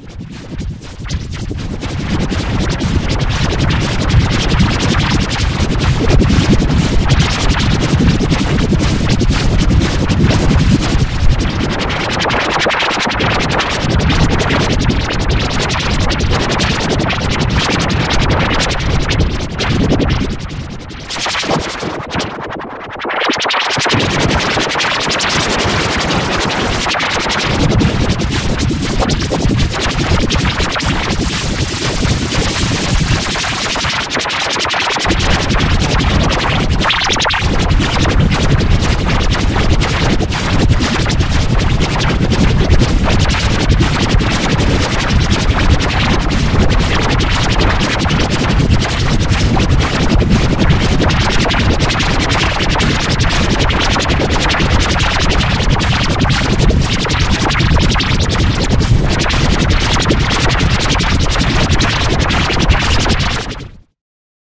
you